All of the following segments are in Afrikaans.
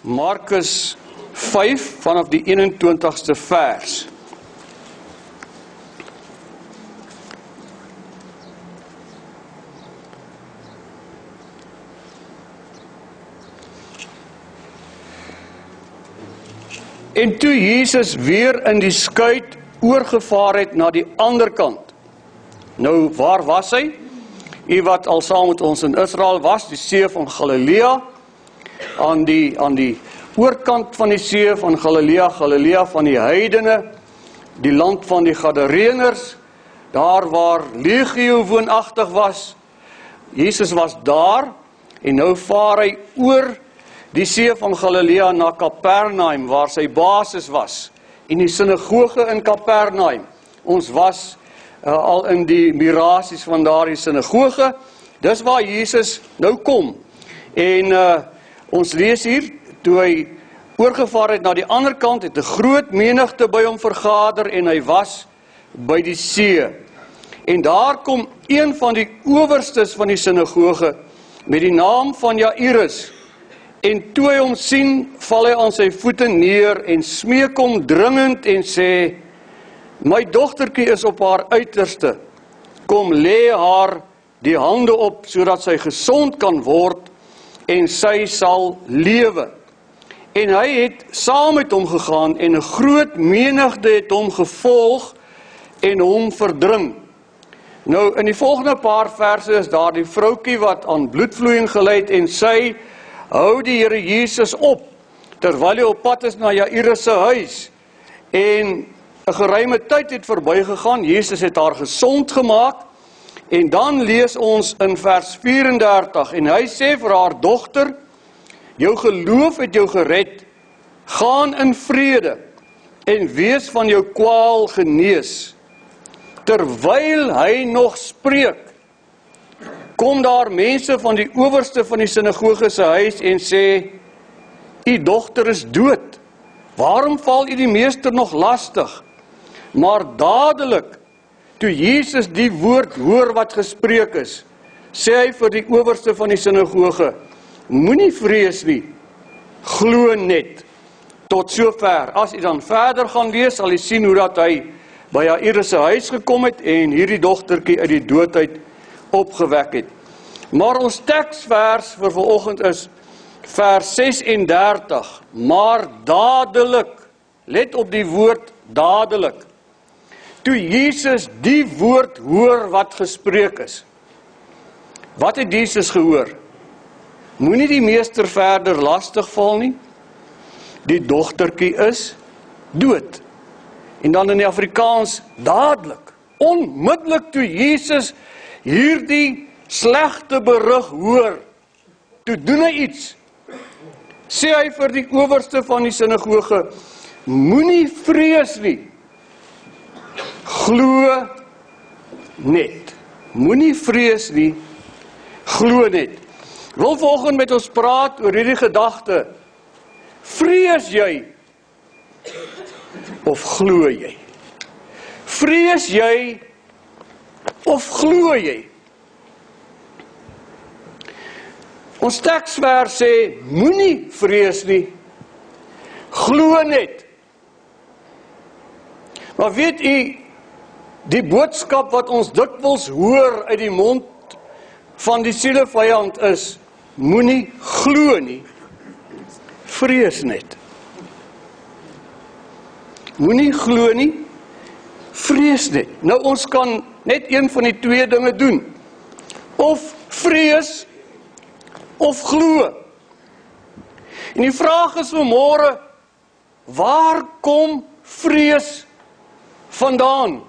Markus 5 vanaf die 21ste vers. En toe Jesus weer in die skuit oorgevaar het na die ander kant. Nou waar was hy? U wat al saam met ons in Israel was, die see van Galilea aan die aan die oorkant van die see van Galilea, Galilea van die heidene, die land van die Gadareeners, daar waar legio woonagtig was. Jesus was daar en nou vaar hy oor die see van Galilea na Kapernaum waar sy basis was en die sinagoge in Kapernaum. Ons was uh, al in die mirasies van daardie sinagoge. Dis waar Jesus nou kom. En uh ons lees hier toe hy oorgevaar het na die ander kant het 'n groot menigte by hom vergader en hy was by die see. En daar kom een van die owerstes van die sinagoge met die naam van Jairus En toe hy hom sien, val hy aan sy voete neer en smeek hom dringend en sê: "My dogtertjie is op haar uiterste. Kom lê haar die hande op sodat sy gesond kan word en sy sal lewe." En hy het saam met hom gegaan en 'n groot menigte het hom gevolg en hom verdring. Nou in die volgende paar verse is daar die vroutjie wat aan bloedvloeiing gely het en sy hou die Here Jesus op terwyl hy op pad is na Jairus se huis en 'n geruime tyd het verbygegaan. Jesus het haar gesond gemaak. En dan lees ons in vers 34 en hy sê vir haar dogter: "Jou geloof het jou gered. Gaan in vrede en wees van jou kwaal genees." Terwyl hy nog spreek, kom daar mense van die owerste van die sinagoge se huis en sê u dogter is dood. Waarom val u die meester nog lastig? Maar dadelik toe Jesus die woord hoor wat gespreek is, sê hy vir die owerste van die sinagoge: Moenie vrees nie. Glo net. Tot sover. As u dan verder gaan lees, sal u sien hoe dat hy by Jairus huis gekom het en hierdie dogtertjie uit die dood uit opgewek het. Maar ons teksvers vir vanoggend is vers 36. Maar dadelik, let op die woord dadelik. Toe Jesus die woord hoor wat gespreek is. Wat het Jesus gehoor? Moenie die meester verder lastig val nie. Die dogtertjie is dood. En dan in die Afrikaans dadelik, onmiddellik toe Jesus hierdie slegte berig hoor, toe doen hy iets. Sê hy vir die owerste van die sinagoge: Moenie vrees nie. Glo net. Moenie vrees nie. Glo net. Wil volgens met ons praat oor hierdie gedagte. Vrees jy of glo jy? Vrees jy of glo jy? Ons teksvers sê moenie vrees nie. Glo net. Maar weet u die boodskap wat ons dikwels hoor uit die mond van die sielevyand is moenie glo nie. Vrees net. Moenie glo nie. Vrees net. Nou ons kan net een van die twee dinge doen. Of vrees of glo. En die vraag is vanmôre waar kom vrees vandaan?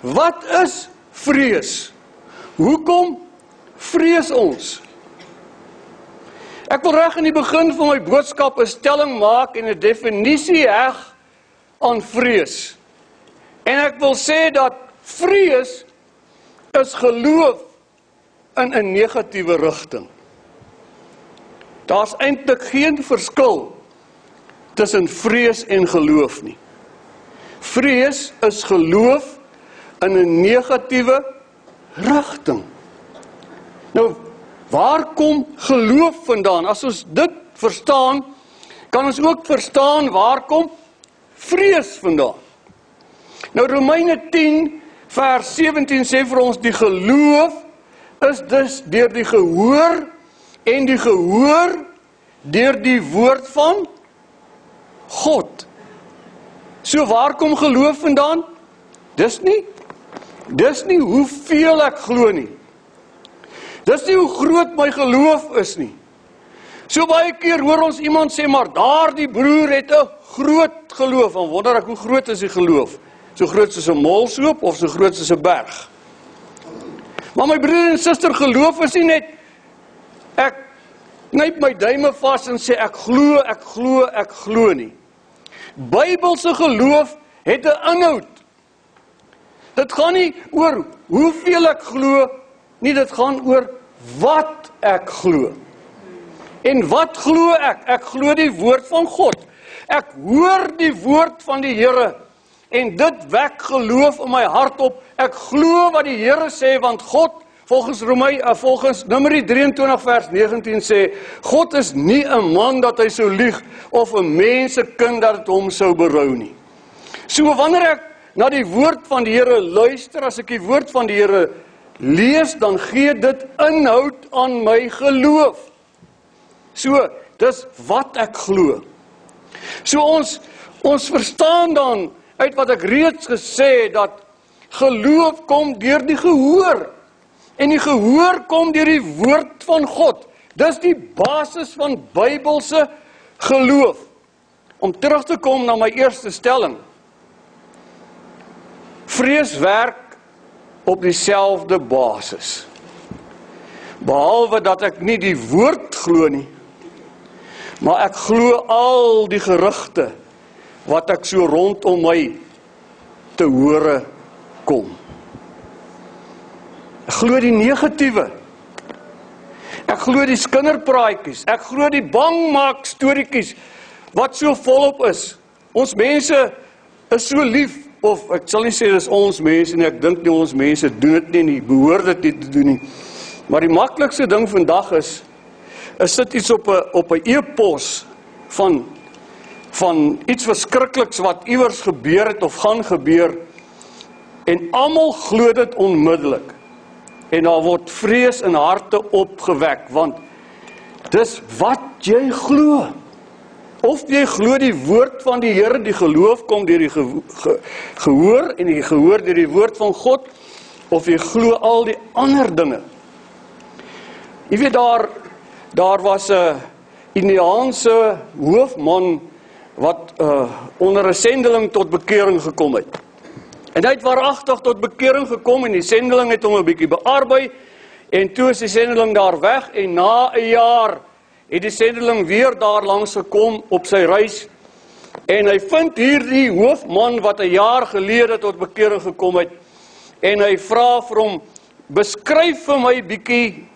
Wat is vrees? Hoekom vrees ons? Ek wil reg in die begin van my boodskap 'n stelling maak en 'n definisie heg aan vrees. En ek wil sê dat vrees is geloof in 'n negatiewe rigting. Daar's eintlik geen verskil tussen vrees en geloof nie. Vrees is geloof in 'n negatiewe rigting. Nou, waar kom geloof vandaan? As ons dit verstaan, kan ons ook verstaan waar kom vrees vandaan. Nou Romeine 10 vers 17 sê vir ons die geloof is dus deur die gehoor en die gehoor deur die woord van God. So waar kom geloof vandaan? Dis nie dis nie hoeveel ek glo nie. Dis nie hoe groot my geloof is nie. So baie keer hoor ons iemand sê maar daardie broer het 'n groot geloof. En wonder ek hoe groot is die geloof? So groot soos 'n molsoop of so groot soos 'n berg? Maar my broer en suster geloof is nie net ek knyp my duime vas en sê ek glo, ek glo, ek glo nie. Bybelse geloof het 'n inhoud. Dit gaan nie oor hoeveel ek glo nie, dit gaan oor wat ek glo. En wat glo ek? Ek glo die woord van God. Ek hoor die woord van die Here en dit wek geloof in my hart op. Ek glo wat die Here sê want God volgens Romeine uh, volgens Numeri 23 vers 19 sê God is nie 'n man dat hy sou lieg of 'n mensekind dat dit hom sou berou nie. So wanneer ek na die woord van die Here luister, as ek die woord van die Here lees, dan gee dit inhoud aan my geloof. So, dis wat ek glo. So ons ons verstaan dan uit wat ek reeds gesê het dat geloof kom deur die gehoor. En die gehoor kom deur die woord van God. Dis die basis van Bybelse geloof. Om terug te kom na my eerste stelling. Vrees werk op dieselfde basis. Behalwe dat ek nie die woord glo nie, maar ek glo al die gerugte wat ek so rondom my te hore kom. Ek glo die negatiewe. Ek glo die skinderpraatjies, ek glo die bangmaak storieetjies wat so volop is. Ons mense is so lief of ek sal nie sê dis ons mense nie, ek dink nie ons mense doen dit nie, nie behoort dit nie te doen nie. Maar die maklikste ding vandag is is sit iets op 'n op 'n e-pos van van iets verskrikliks wat iewers gebeur het of gaan gebeur en almal glo dit onmiddellik. En daar word vrees in harte opgewek want dis wat jy glo. Of jy glo die woord van die Here, die geloof kom deur die ge, ge, gehoor en die gehoor deur die woord van God of jy glo al die ander dinge. Jy weet daar daar was 'n Indiaanse hoofman wat uh onder 'n sendeling tot bekering gekom het. En hy het waaragtig tot bekering gekom en die sendeling het hom 'n bietjie bearbei en toe is die sendeling daar weg en na 'n jaar het die sendeling weer daar langs gekom op sy reis en hy vind hierdie hoofman wat 'n jaar gelede tot bekering gekom het en hy vra vir hom beskryf vir my bietjie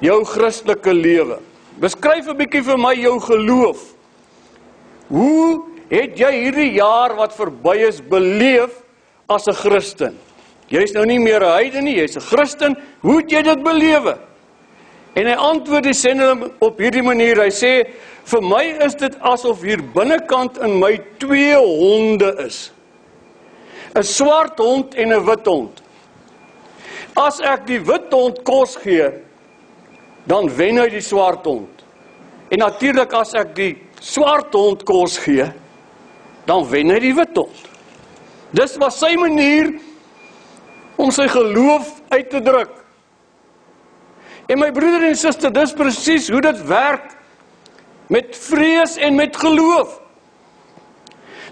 jou Christelike lewe. Beskryf 'n bietjie vir my jou geloof. Hoe het jy hierdie jaar wat verby is beleef as 'n Christen? Jy's nou nie meer 'n heiden nie, jy's 'n Christen. Hoe het jy dit belewe? En hy antwoord die sendeling op hierdie manier. Hy sê: "Vir my is dit asof hier binnekant in my twee honde is. 'n Swart hond en 'n wit hond. As ek die wit hond kos gee, dan wen hy die swart hond. En natuurlik as ek die swart hond kos gee, dan wen hy die wit hond. Dis was sy manier om sy geloof uit te druk. En my broeder en suster, dis presies hoe dit werk met vrees en met geloof.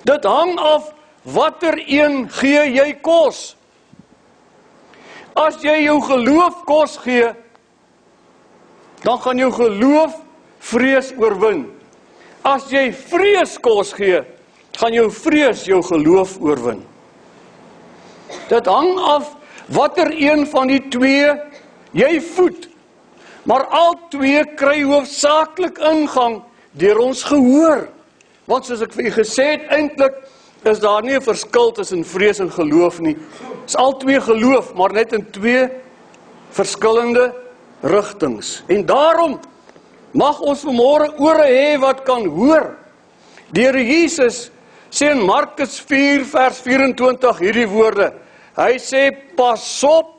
Dit hang af watter een gee jy kos. As jy jou geloof kos gee, dan gaan jou geloof vrees oorwin. As jy vrees kos gee, gaan jou vrees jou geloof oorwin. Dit hang af watter een van die twee jy voed. Maar al twee kry hoofsaaklik ingang deur ons gehoor. Want soos ek vir u gesê het, eintlik is daar nie 'n verskil tussen vrees en geloof nie. Dit is al twee geloof, maar net in twee verskillende rigtings. En daarom Mag ons vanmôre ore hê wat kan hoor. Here Jesus sê in Markus 4 vers 24 hierdie woorde. Hy sê pas op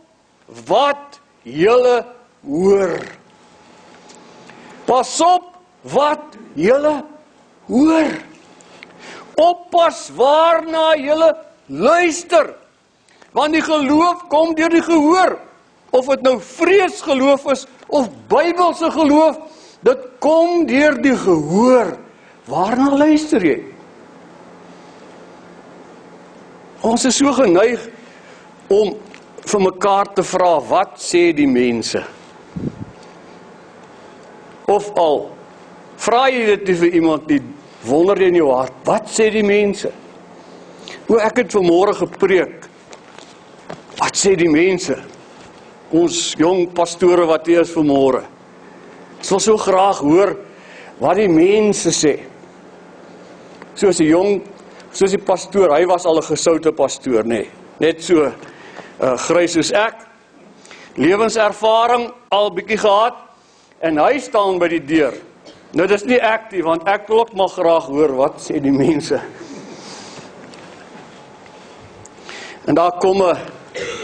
wat julle hoor. Pas op wat julle hoor. Oppas waarna julle luister. Want die geloof kom deur die gehoor. Of dit nou vreesgeloof is of Bybelse geloof, dit kom deur die gehoor. Waarna luister jy? Ons is so geneig om vir mekaar te vra wat sê die mense? Of al vra jy dit vir iemand nie wonder jy in jou hart wat sê die mense? O ek het vanmôre gepreek. Wat sê die mense? Ons jong pastore wat hier is vanmôre. Ons wil so graag hoor wat die mense sê. Soos 'n jong soos die pastoor, hy was al 'n gesoute pastoor, nê. Nee, net so uh grys soos ek. Lewenservaring al bietjie gehad en hy staan by die deur. Nou dis nie ek nie want ek wil ook maar graag hoor wat sê die mense. En daar kom 'n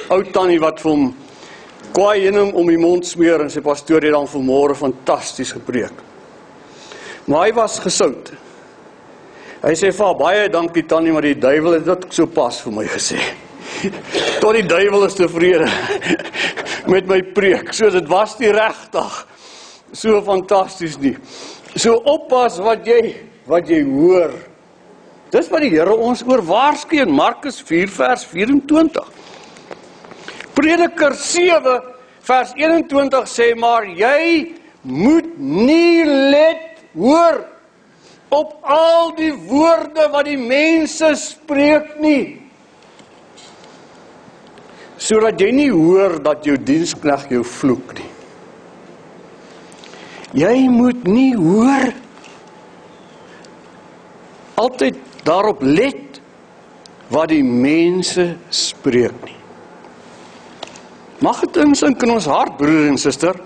ou tannie wat vir hom kwaai hom om die mond smeer en sy pastoor het dan vanmôre fantasties gepreek. Maar hy was gesout. Hy sê vir baie dankie tannie maar die duiwel het dit so pas vir my gesê. Tot die duiwel is tevrede met my preek. So dit was nie regtig so fantasties nie. So oppas wat jy wat jy hoor. Dis wat die Here ons oor waarsku in Markus 4 vers 24. Prediker 7 vers 21 sê maar jy moet nie let hoor op al die woorde wat die mense spreek nie sodat jy nie hoor dat jou dienskneg jou vloek nie. Jy moet nie hoor altyd daarop let wat die mense spreek nie. Mag dit insink in ons hart broer en suster.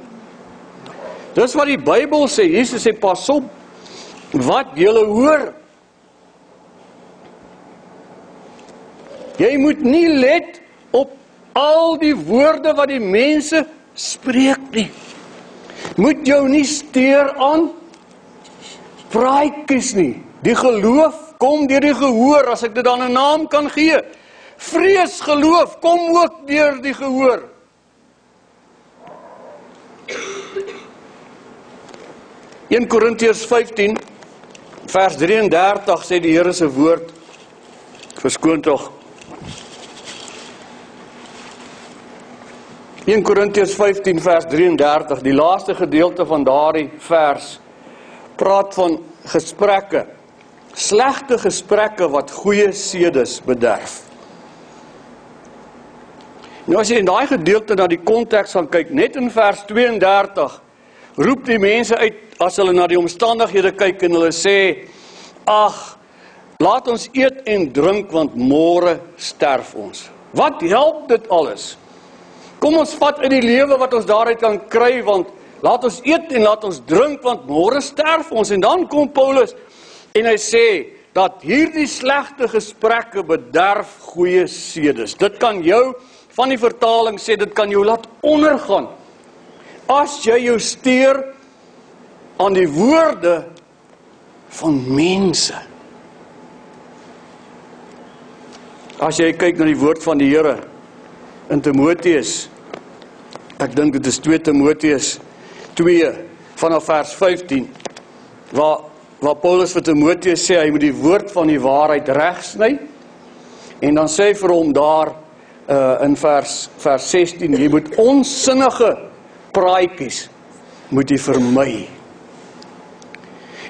Dis wat die Bybel sê. Jesus sê pas op wat jy hoor. Jy moet nie let op al die woorde wat die mense spreek nie. Moet jou nie steur aan praatjies nie. Die geloof kom deur die gehoor as ek dit dan 'n naam kan gee. Vrees geloof kom ook deur die gehoor. In Korintiërs 15 vers 33 sê die Here se woord verskoon tog 1 Korintiërs 15 vers 33, die laaste gedeelte van daardie vers praat van gesprekke. Slegte gesprekke wat goeie sedes bederf. Nou as jy in daai gedeelte na die konteks gaan kyk, net in vers 32 roep die mense uit as hulle na die omstandighede kyk en hulle sê: "Ag, laat ons eet en drink want môre sterf ons." Wat help dit alles? Kom ons vat in die lewe wat ons daaruit kan kry want laat ons eet en laat ons drink want môre sterf ons en dan kom Paulus en hy sê dat hierdie slegte gesprekke bederf goeie sedes. Dit kan jou van die vertaling sê dit kan jou laat ondergaan. As jy jou steur aan die woorde van mense. As jy kyk na die woord van die Here in Timoteus Ek dink dit is 2 Timoteus 2 vanaf vers 15 waar waar Paulus vir Timoteus sê hy moet die woord van die waarheid regsny. En dan sê hy vir hom daar uh in vers vers 16 jy moet onsinnige praatjies moet jy vermy.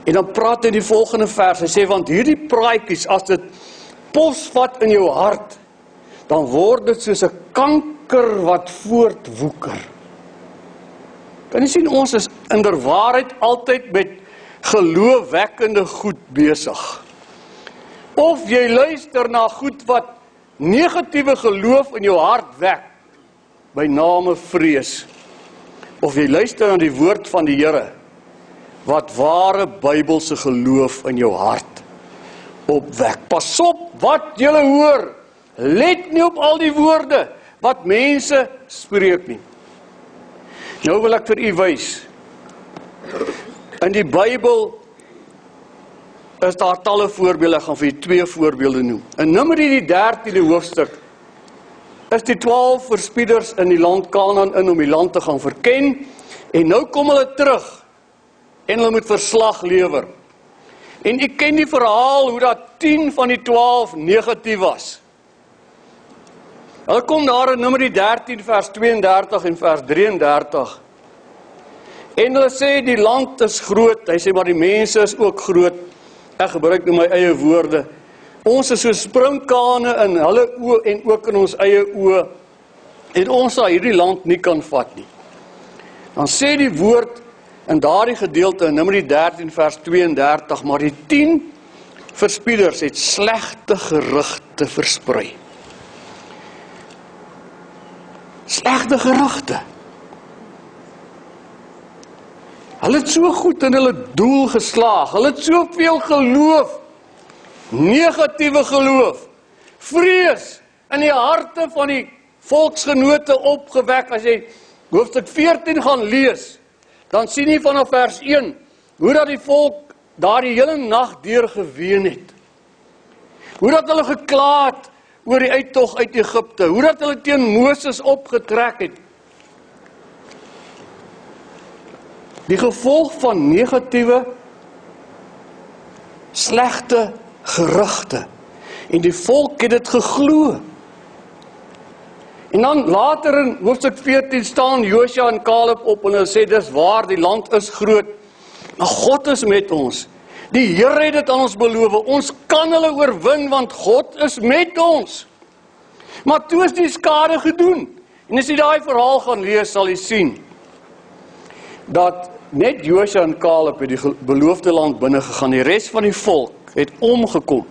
En dan praat hy die volgende vers. Hy sê want hierdie praatjies as dit posvat in jou hart dan word dit soos 'n kanker wat voortwoeker. Kan jy sien ons is inderwaarheid altyd met geloofwekkende goed besig. Of jy luister na goed wat negatiewe geloof in jou hart wek by name vrees of jy luister na die woord van die Here wat ware Bybelse geloof in jou hart opwek. Pas op wat jy hoor. Let nie op al die woorde wat mense spreek nie. Nou wil ek vir u wys. In die Bybel is daar talle voorbeelde, ek gaan vir u twee voorbeelde noem. In Numeri die 13de hoofstuk is die 12 verspieders in die land Kanaan in om die land te gaan verken en nou kom hulle terug en hulle moet verslag lewer. En ek ken die verhaal hoe dat 10 van die 12 negatief was. Hulle kom daar in Numeri 13 vers 32 en vers 33. En hulle sê die land is groot. Hy sê maar die mense is ook groot. Ek gebruik nou my eie woorde. Ons is so sprinkane in hulle oë en ook in ons eie oë. En ons sal hierdie land nie kan vat nie. Dan sê die woord in daardie gedeelte in Numeri 13 vers 32, maar die 10 verspieders het slegte gerugte versprei. Slegte gerugte. Hulle het so goed in hulle doel geslaag. Hulle het soveel geloof. Negatiewe geloof. Vrees in die harte van die volksgenote opgewek as jy hoofstuk 14 gaan lees. Dan sien jy vanaf vers 1 hoe dat die volk daardie hele nag deur geween het. Hoe dat hulle gekla het oor die uittog uit Egipte, hoe dat hulle teen Moses opgetrek het. Die gevolg van negatiewe slegte gerugte en die volk het dit geglo. En dan later in hoofstuk 14 staan Josua en Caleb op en hulle sê dis waar die land is groot. Maar God is met ons. Die Here het dit aan ons beloof. Ons kan hulle oorwin want God is met ons. Maar toe is die skade gedoen. En as jy daai verhaal gaan lees, sal jy sien dat net Josua en Caleb het die beloofde land binne gegaan. Die res van die volk het omgekom.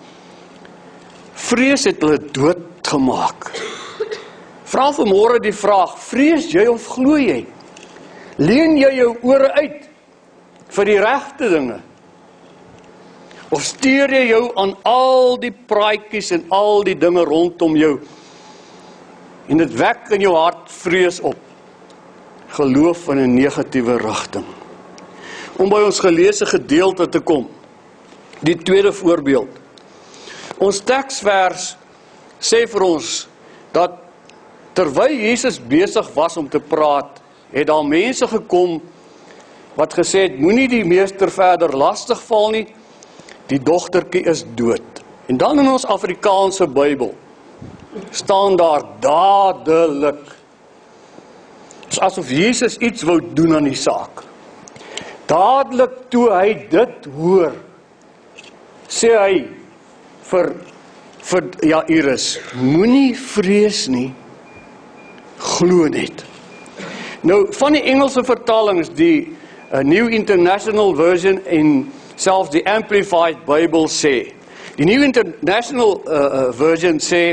Vrees het hulle doodgemaak. Vra vanmôre die vraag: Vrees jy of glo jy? Leen jy jou ore uit vir die regte dinge? Of steur jy jou aan al die praatjies en al die dinge rondom jou? En dit wek in jou hart vrees op. Geloof in 'n negatiewe rigting. Om by ons geleesde gedeelte te kom. Die tweede voorbeeld. Ons teksvers sê vir ons dat terwyl Jesus besig was om te praat, het daar mense gekom wat gesê het moenie die meester verder lastigval nie die dogtertjie is dood. En dan in ons Afrikaanse Bybel staan daar dadelik. Dit is asof Jesus iets wou doen aan die saak. Dadelik toe hy dit hoor, sê hy vir vir Jairus, moenie vrees nie. Glo net. Nou van die Engelse vertalings die uh, New International Version en selfs die amplified Bible sê. Die New International uh, uh, version sê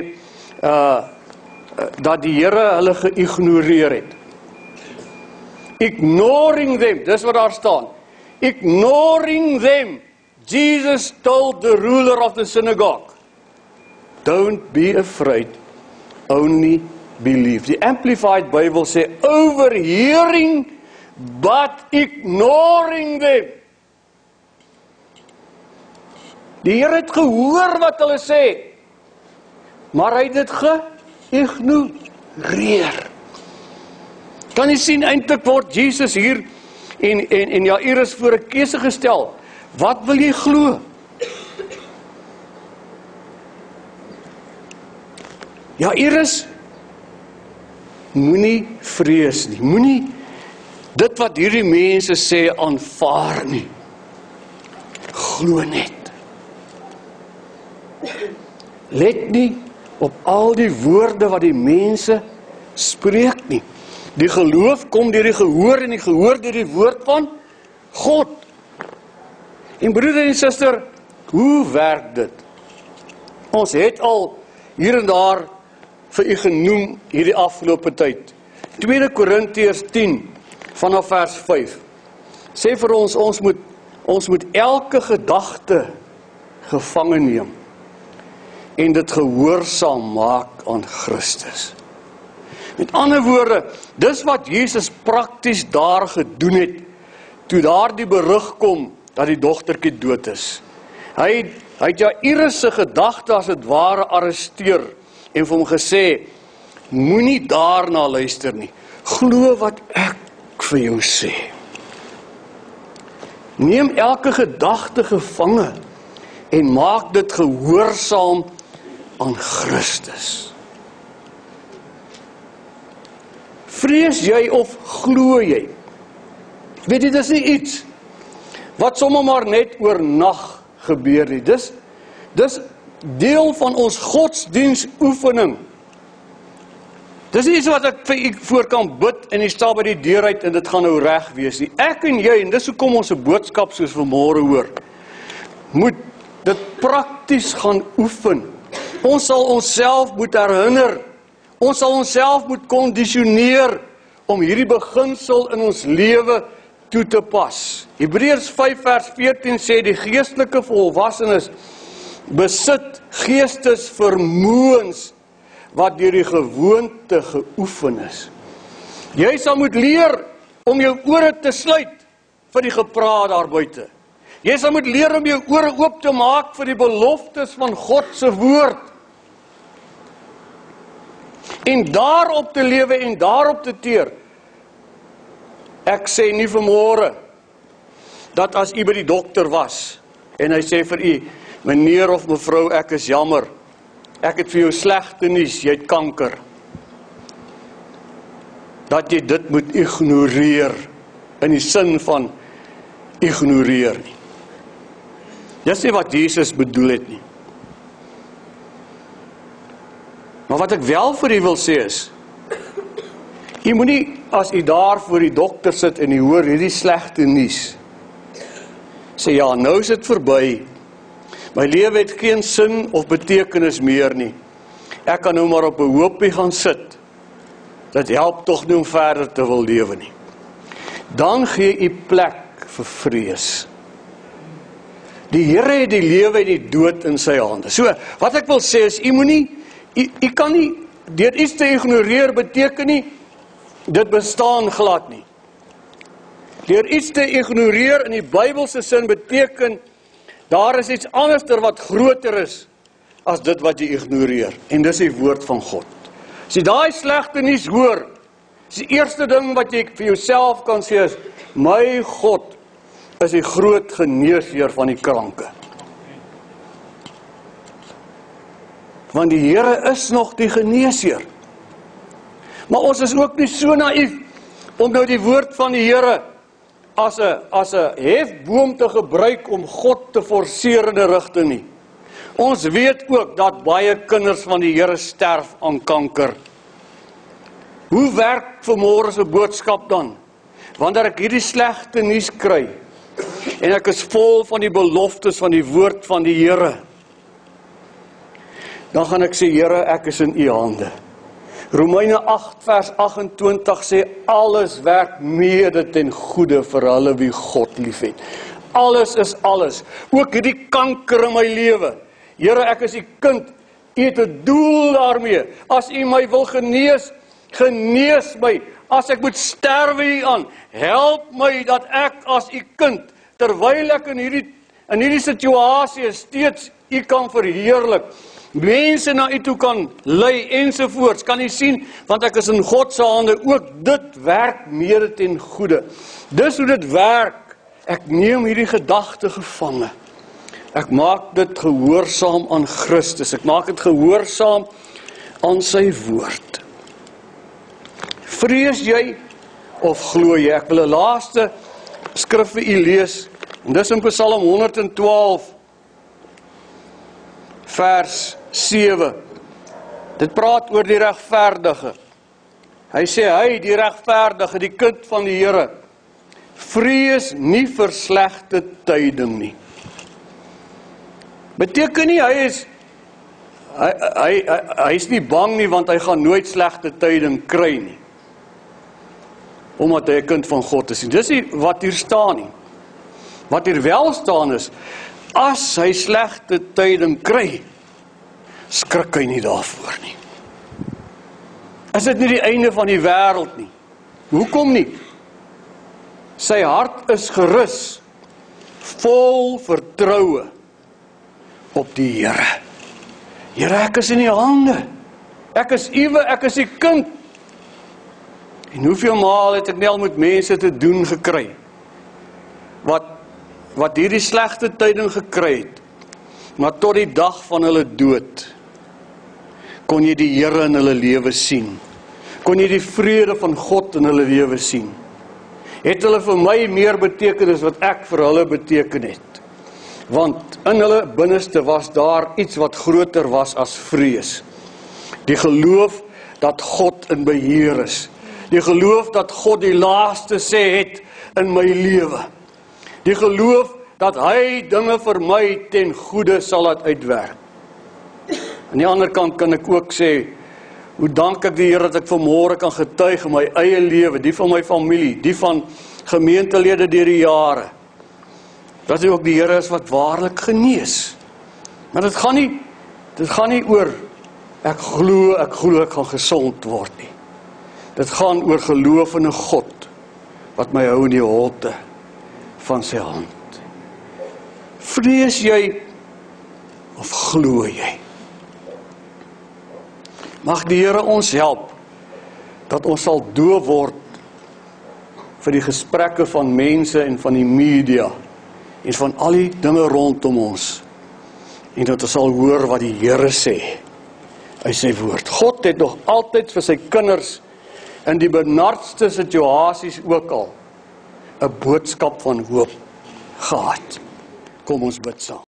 uh, uh dat die Here hulle geïgnoreer het. Ignoring them, dis wat daar staan. Ignoring them. Jesus told the ruler of the synagogue, "Don't be afraid, only believe." Die amplified Bible sê overhearing but ignoring them. Die Here het gehoor wat hulle sê. Maar hy het dit geïgnoreer. Kan jy sien eintlik word Jesus hier en en en Jairus voor 'n keuse gestel. Wat wil jy glo? Jairus moenie vrees nie. Moenie dit wat hierdie mense sê aanvaar nie. Glo net. Let nie op al die woorde wat die mense spreek nie. Die geloof kom deur die gehoor en die gehoor deur die woord van God. En broeder en suster, hoe werk dit? Ons het al hier en daar vir u genoem hierdie afgelope tyd. 2 Korintiërs 10 vanaf vers 5 sê vir ons ons moet Ons moet elke gedagte gevange neem en dit gehoorsaam maak aan Christus. Met ander woorde, dis wat Jesus prakties daar gedoen het toe daardie berig kom dat die dogtertjie dood is. Hy hy het Jairus se gedagte as dit ware arresteer en vir hom gesê moenie daarna luister nie. Glo wat ek vir jou sê. Neem elke gedagte gevange en maak dit gehoorsaam aan Christus. Vrees jy of glo jy? Weet jy dis nie iets wat sommer maar net oor nag gebeur nie. Dis dis deel van ons godsdiensoefening. Dis nie iets wat ek vir u voor kan bid en jy staan by die deur uit en dit gaan nou reg wees nie. Ek en jy en dis hoekom ons 'n boodskap soos vanmôre hoor. Moet dit prakties gaan oefen. Ons sal onsself moet herinner Ons sal onsself moet kondisioneer om hierdie beginsel in ons lewe toe te pas. Hebreërs 5 vers 14 sê die geestelike volwassenes besit geestesvermoëns wat deur die gewoonte geoefen is. Jy sal moet leer om jou ore te sluit vir die gepraat daar buite. Jy sal moet leer om jou ore oop te maak vir die beloftes van God se woord en daarop te lewe en daarop te teer. Ek sê nie vanmôre dat as u by die dokter was en hy sê vir u meneer of mevrou ek is jammer. Ek het vir jou slegte nuus, jy het kanker. Dat jy dit moet ignoreer in die sin van ignoreer nie. Dis nie wat Jesus bedoel het nie. Maar wat ek wel vir u wil sê is u moenie as u daar voor die dokter sit en u hoor hierdie slegte nuus sê ja, nou is dit verby. My lewe het geen sin of betekenis meer nie. Ek kan nou maar op 'n hoopie gaan sit. Dit help tog nie om verder te wil lewe nie. Dan gee u plek vir vrees. Die Here het die lewe en die dood in sy hande. So, wat ek wil sê is u moenie U kan nie deur iets te ignoreer beteken nie dit bestaan glad nie. Deur iets te ignoreer in die Bybelse sin beteken daar is iets anderster wat groter is as dit wat jy ignoreer en dis die woord van God. As jy daai slegte nuus hoor, is die eerste ding wat jy vir jouself kan sê is my God is die groot geneesheer van die kranke. want die Here is nog die geneesheer. Maar ons is ook nie so naïef om nou die woord van die Here as 'n as 'n hefboom te gebruik om God te forceer in 'n rigting nie. Ons weet ook dat baie kinders van die Here sterf aan kanker. Hoe werk vermôre se boodskap dan? Wanneer ek hierdie slegte nuus kry en ek is vol van die beloftes van die woord van die Here dan gaan ek sê Here, ek is in U hande. Romeine 8 vers 28 sê alles werk mede ten goeie vir hulle wie God liefhet. Alles is alles. Ook hierdie kanker in my lewe. Here, ek is U kind. U het 'n doel daarmee. As U my wil genees, genees my. As ek moet sterwe hier aan, help my dat ek as U kind terwyl ek in hierdie in hierdie situasie steeds U kan verheerlik mense na u toe kan lei ensovoorts kan u sien want ek is in God se hande ook. Dit werk mede ten goeie dis hoe dit werk. Ek neem hierdie gedagte gevange. Ek maak dit gehoorsaam aan Christus. Ek maak dit gehoorsaam aan sy woord. Vrees jy of glo jy? Ek wil 'n laaste skrif vir u lees en dis in Psalm 112 vers 7. Dit praat oor die regverdige. Hy sê hy die regverdige, die kind van die Here, vrees nie vir slegte tyding nie. Beteken nie hy is hy hy hy is nie bang nie want hy gaan nooit slegte tyding kry nie. Omdat hy 'n kind van God is. Dis nie wat hier staan nie. Wat hier wel staan is as hy slegte tyding kry, skrik hy nie daarvoor nie. Is dit nie die einde van die wêreld nie? Hoekom nie? Sy hart is gerus, vol vertroue op die Here. Here, ek is in U hande. Ek is uwe, ek is U kind. En hoeveel maal het ek nie al met mense te doen gekry wat wat hierdie slegte tyding gekry het, maar tot die dag van hulle dood kon jy die Here in hulle lewe sien. Kon jy die vrede van God in hulle lewe sien. Het hulle vir my meer beteken as wat ek vir hulle beteken het. Want in hulle binneste was daar iets wat groter was as vrees. Die geloof dat God in beheer is. Die geloof dat God die laaste sê het in my lewe. Die geloof dat hy dinge vir my ten goeie sal laat uitwerk. Aan die ander kant kan ek ook sê hoe dank ek die Here dat ek vanmôre kan getuig in my eie lewe, die van my familie, die van gemeentelede deur die jare. Dat hy ook die Here is wat waarlik genees. Maar dit gaan nie dit gaan nie oor ek glo ek glo ek gaan gesond word nie. Dit gaan oor geloof in 'n God wat my hou in die holte van sy hand. Vrees jy of glo jy? Mag die Here ons help dat ons sal doof word vir die gesprekke van mense en van die media en van al die dinge rondom ons en dat ons sal hoor wat die Here sê uit sy woord. God het nog altyd vir sy kinders in die benardste situasies ook al 'n boodskap van hoop gehad. Kom ons bid saam.